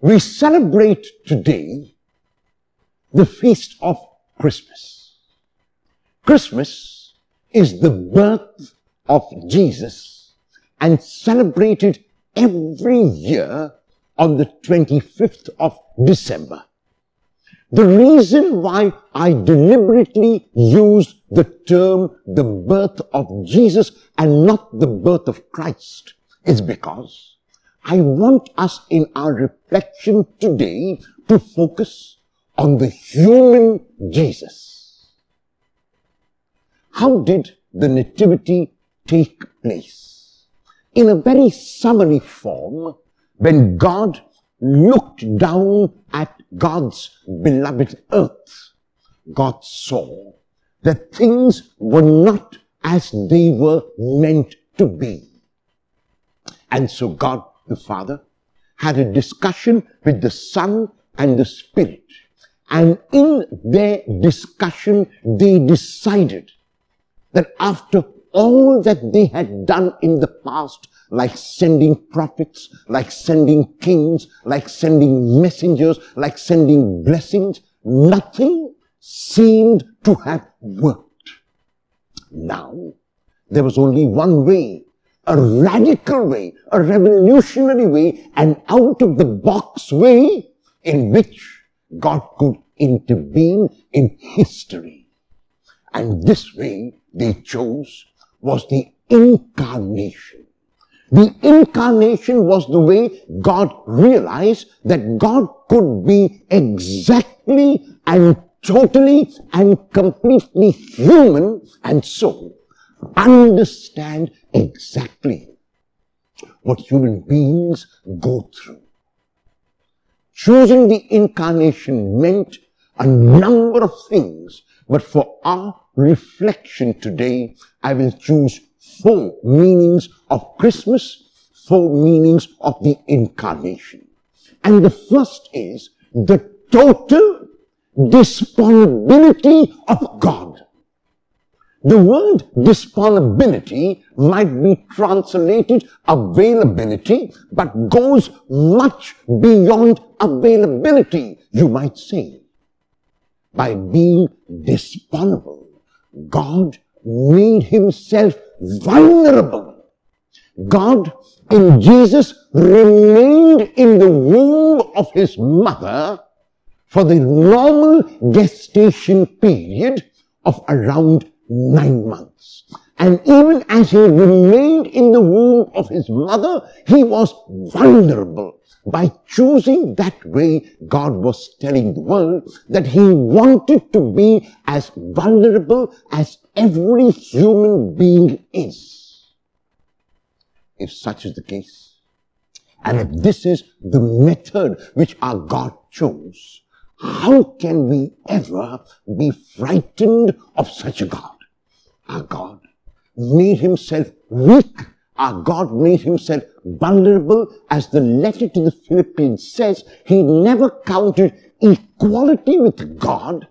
we celebrate today the feast of Christmas. Christmas is the birth of Jesus and celebrated every year on the 25th of December. The reason why I deliberately used the term the birth of Jesus and not the birth of Christ is because I want us in our reflection today to focus on the human Jesus. How did the nativity take place? In a very summary form, when God looked down at God's beloved earth, God saw that things were not as they were meant to be. And so God the Father had a discussion with the Son and the Spirit. And in their discussion, they decided that after all that they had done in the past, like sending prophets, like sending kings, like sending messengers, like sending blessings, nothing seemed to have worked. Now, there was only one way, a radical way, a revolutionary way, an out of the box way in which God could intervene in history. And this way they chose was the incarnation. The incarnation was the way God realized that God could be exactly and totally and completely human and so understand exactly what human beings go through. Choosing the incarnation meant a number of things, but for our reflection today, I will choose four meanings of Christmas, four meanings of the incarnation. And the first is the total disponibility of God. The word disponibility might be translated availability, but goes much beyond availability, you might say. By being disponible, God made himself vulnerable. God in Jesus remained in the womb of his mother for the normal gestation period of around nine months. And even as he remained in the womb of his mother, he was vulnerable. By choosing that way, God was telling the world that he wanted to be as vulnerable as every human being is. If such is the case, and if this is the method which our God chose, how can we ever be frightened of such a God? Our God made himself weak. Our God made himself vulnerable. As the letter to the Philippians says, he never counted equality with God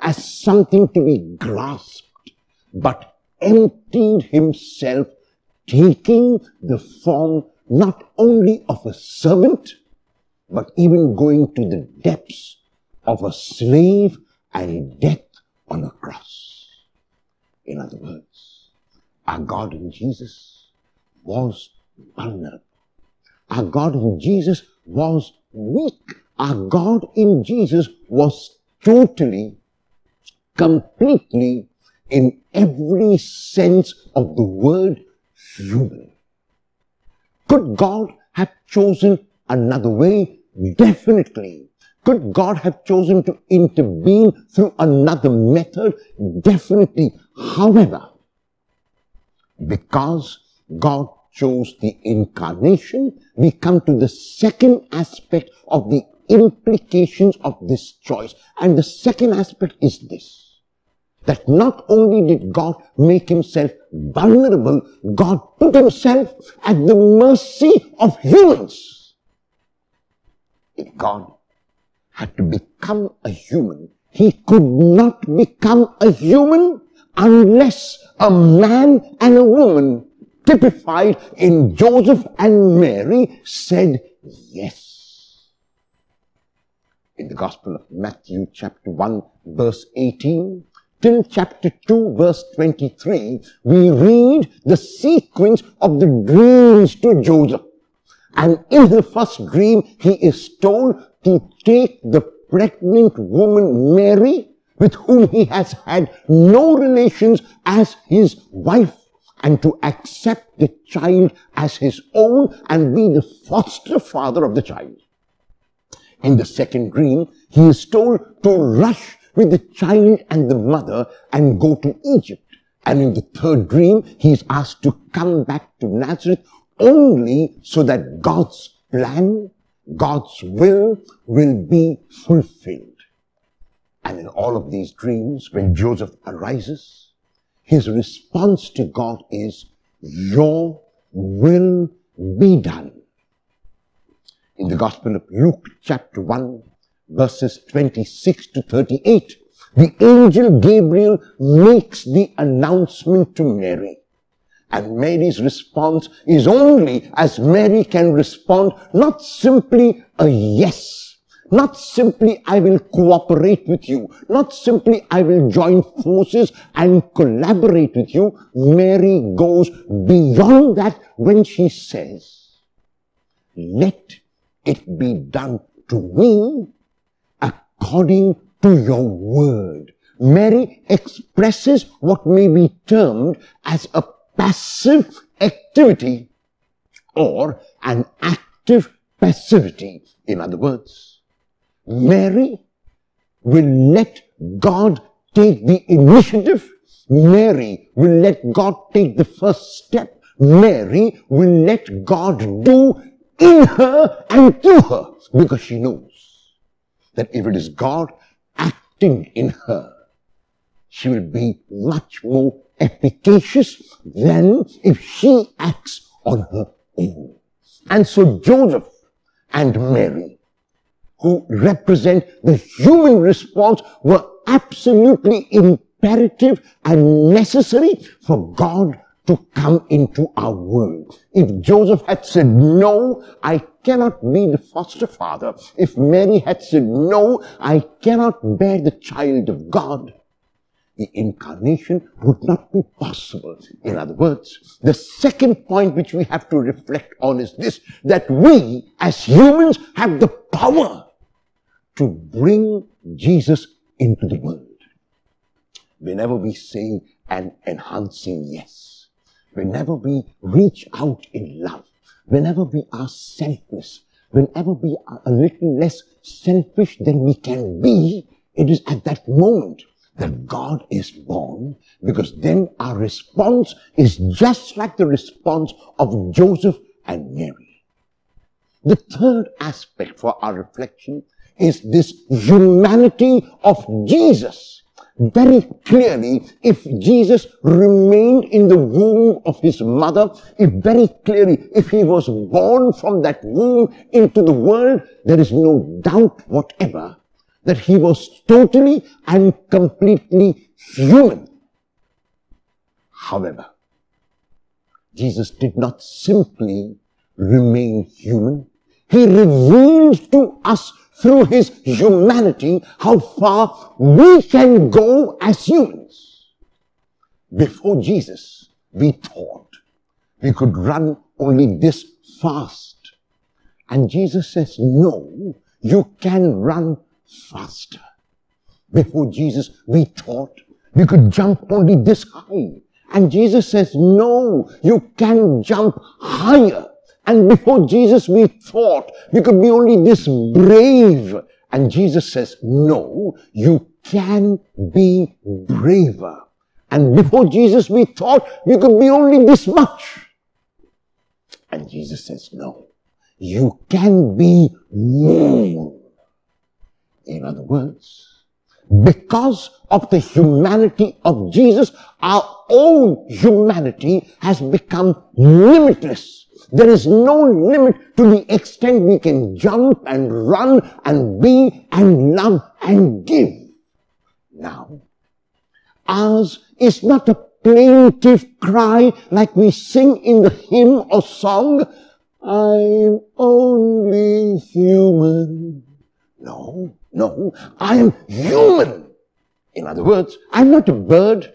as something to be grasped, but emptied himself, taking the form not only of a servant, but even going to the depths of a slave and death on a cross. In other words, our God in Jesus was vulnerable. Our God in Jesus was weak. Our God in Jesus was totally, completely, in every sense of the word, human. Could God have chosen another way? Definitely. Could God have chosen to intervene through another method? Definitely. However, because God chose the incarnation, we come to the second aspect of the implications of this choice. And the second aspect is this. That not only did God make himself vulnerable, God put himself at the mercy of humans. If God had to become a human. He could not become a human unless a man and a woman typified in Joseph and Mary said yes. in the Gospel of Matthew chapter 1 verse 18 till chapter 2 verse 23, we read the sequence of the dreams to Joseph. And in the first dream, he is told to take the pregnant woman Mary, with whom he has had no relations as his wife, and to accept the child as his own and be the foster father of the child. In the second dream, he is told to rush with the child and the mother and go to Egypt. And in the third dream, he is asked to come back to Nazareth only so that God's plan, God's will will be fulfilled. And in all of these dreams, when Joseph arises, his response to God is, Your will be done. In the Gospel of Luke, chapter 1, verses 26 to 38, the angel Gabriel makes the announcement to Mary. And Mary's response is only as Mary can respond, not simply a yes, not simply I will cooperate with you, not simply I will join forces and collaborate with you. Mary goes beyond that when she says, let it be done to me according to your word. Mary expresses what may be termed as a passive activity or an active passivity. In other words, Mary will let God take the initiative. Mary will let God take the first step. Mary will let God do in her and through her because she knows that if it is God acting in her, she will be much more efficacious than if she acts on her own. And so Joseph and Mary, who represent the human response, were absolutely imperative and necessary for God to come into our world. If Joseph had said, no, I cannot be the foster father. If Mary had said, no, I cannot bear the child of God, the incarnation would not be possible. In other words, the second point which we have to reflect on is this, that we as humans have the power to bring Jesus into the world. Whenever we say an enhancing yes, whenever we reach out in love, whenever we are selfless, whenever we are a little less selfish than we can be, it is at that moment that God is born because then our response is just like the response of Joseph and Mary. The third aspect for our reflection is this humanity of Jesus very clearly, if Jesus remained in the womb of his mother, if very clearly, if he was born from that womb into the world, there is no doubt whatever that he was totally and completely human. However, Jesus did not simply remain human. He revealed to us through his humanity how far we can go as humans. Before Jesus, we thought we could run only this fast. And Jesus says, no, you can run faster. Before Jesus, we thought we could jump only this high. And Jesus says, no, you can jump higher. And before Jesus, we thought we could be only this brave. And Jesus says, no, you can be braver. And before Jesus, we thought we could be only this much. And Jesus says, no, you can be more. In other words, because of the humanity of Jesus, our own humanity has become limitless. There is no limit to the extent we can jump and run and be and love and give. Now, ours is not a plaintive cry like we sing in the hymn or song, I'm only human. No. No, I am human. In other words, I'm not a bird.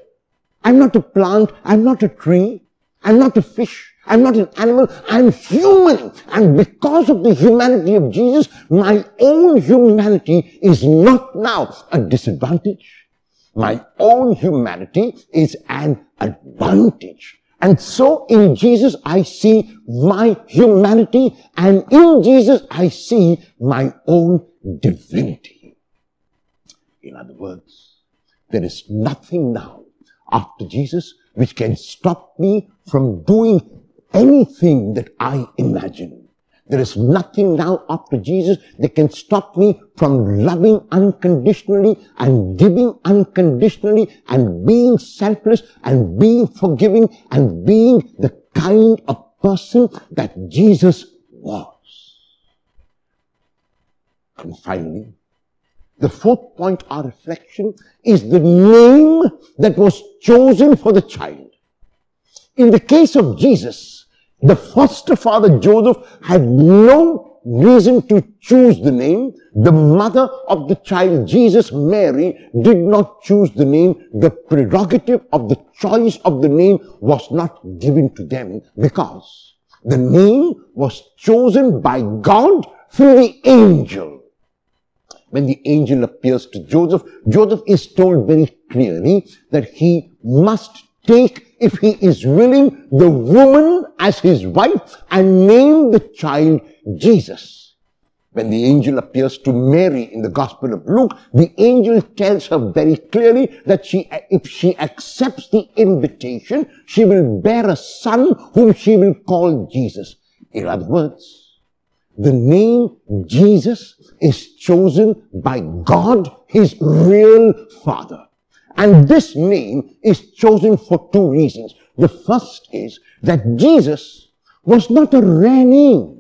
I'm not a plant. I'm not a tree. I'm not a fish. I'm not an animal. I'm human. And because of the humanity of Jesus, my own humanity is not now a disadvantage. My own humanity is an advantage. And so in Jesus I see my humanity and in Jesus I see my own divinity. In other words, there is nothing now after Jesus which can stop me from doing anything that I imagine. There is nothing now after Jesus that can stop me from loving unconditionally and giving unconditionally and being selfless and being forgiving and being the kind of person that Jesus was. And finally, the fourth point our reflection is the name that was chosen for the child. In the case of Jesus, the foster father Joseph had no reason to choose the name. The mother of the child, Jesus, Mary, did not choose the name. The prerogative of the choice of the name was not given to them because the name was chosen by God through the angel. When the angel appears to Joseph, Joseph is told very clearly that he must take if he is willing, the woman as his wife and name the child Jesus. When the angel appears to Mary in the Gospel of Luke, the angel tells her very clearly that she, if she accepts the invitation, she will bear a son whom she will call Jesus. In other words, the name Jesus is chosen by God, his real father. And this name is chosen for two reasons. The first is that Jesus was not a rare name.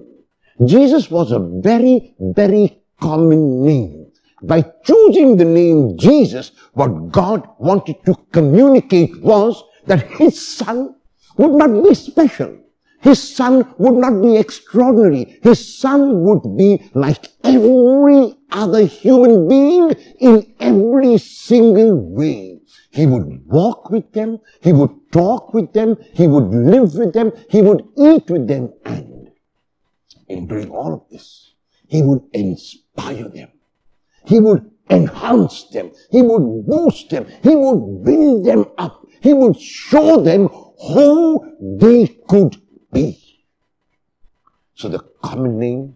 Jesus was a very, very common name. By choosing the name Jesus, what God wanted to communicate was that his son would not be special. His son would not be extraordinary. His son would be like every other human being in every single way. He would walk with them. He would talk with them. He would live with them. He would eat with them. And in doing all of this, he would inspire them. He would enhance them. He would boost them. He would build them up. He would show them who they could be. So the common name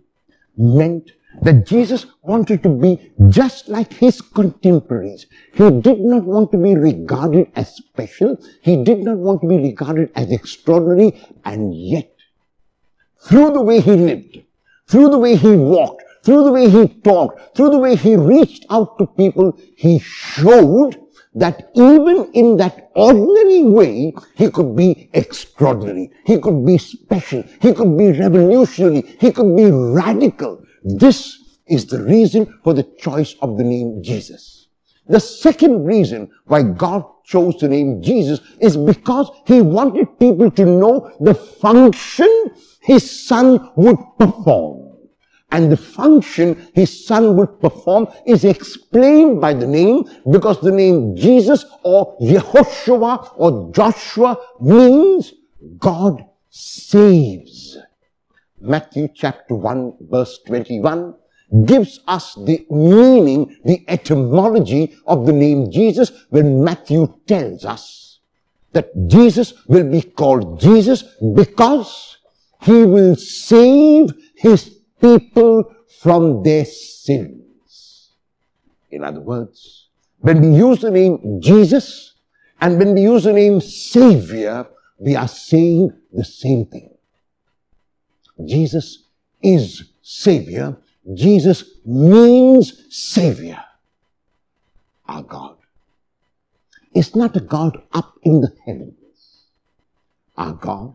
meant that Jesus wanted to be just like his contemporaries. He did not want to be regarded as special. He did not want to be regarded as extraordinary. And yet, through the way he lived, through the way he walked, through the way he talked, through the way he reached out to people, he showed that even in that ordinary way, he could be extraordinary. He could be special. He could be revolutionary. He could be radical. This is the reason for the choice of the name Jesus. The second reason why God chose the name Jesus is because he wanted people to know the function his son would perform. And the function his son would perform is explained by the name because the name Jesus or Yehoshua or Joshua means God saves. Matthew chapter 1 verse 21 gives us the meaning, the etymology of the name Jesus when Matthew tells us that Jesus will be called Jesus because he will save his people from their sins. In other words, when we use the name Jesus and when we use the name Savior, we are saying the same thing. Jesus is Savior. Jesus means Savior. Our God is not a God up in the heavens. Our God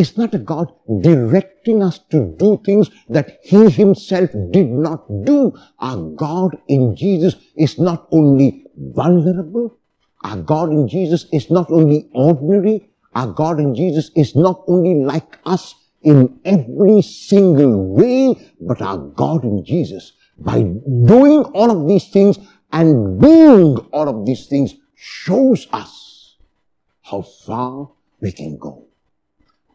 is not a God directing us to do things that He Himself did not do. Our God in Jesus is not only vulnerable, our God in Jesus is not only ordinary, our God in Jesus is not only like us in every single way, but our God in Jesus by doing all of these things and being all of these things shows us how far we can go.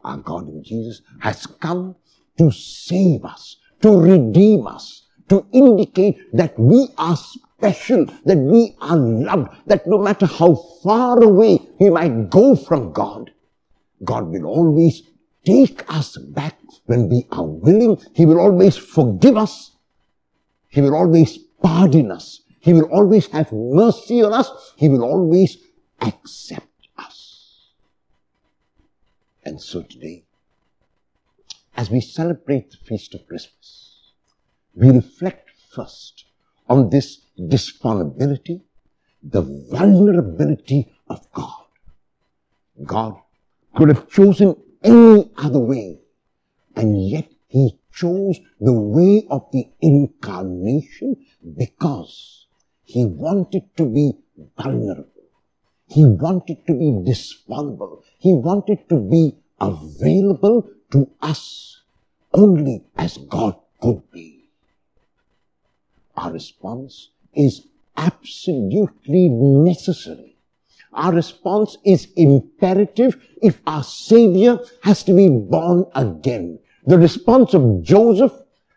Our God in Jesus has come to save us, to redeem us, to indicate that we are special, that we are loved, that no matter how far away we might go from God, God will always take us back when we are willing. He will always forgive us. He will always pardon us. He will always have mercy on us. He will always accept. And so today, as we celebrate the feast of Christmas, we reflect first on this disponibility, the vulnerability of God. God could have chosen any other way, and yet He chose the way of the incarnation because He wanted to be vulnerable. He wanted to be disponible. He wanted to be available to us only as God could be. Our response is absolutely necessary. Our response is imperative if our Savior has to be born again. The response of Joseph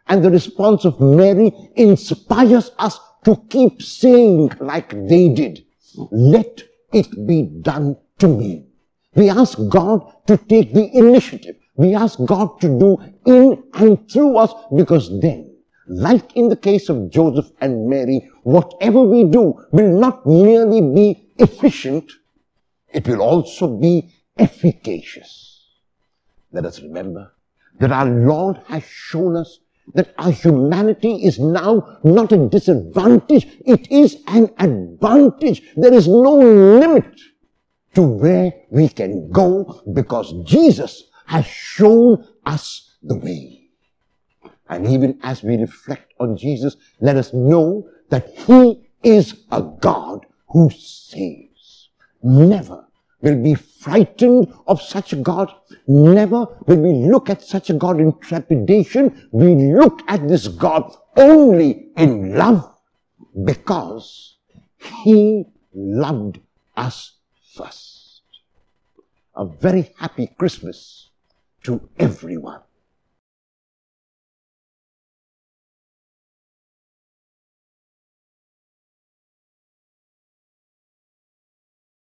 and the response of Mary inspires us to keep saying like they did, let it be done to me. We ask God to take the initiative. We ask God to do in and through us because then, like in the case of Joseph and Mary, whatever we do will not merely be efficient, it will also be efficacious. Let us remember that our Lord has shown us that our humanity is now not a disadvantage, it is an advantage. There is no limit to where we can go because Jesus has shown us the way. And even as we reflect on Jesus, let us know that He is a God who saves. Never will be frightened of such a God. Never will we look at such a God in trepidation. We look at this God only in love because He loved us first. A very happy Christmas to everyone.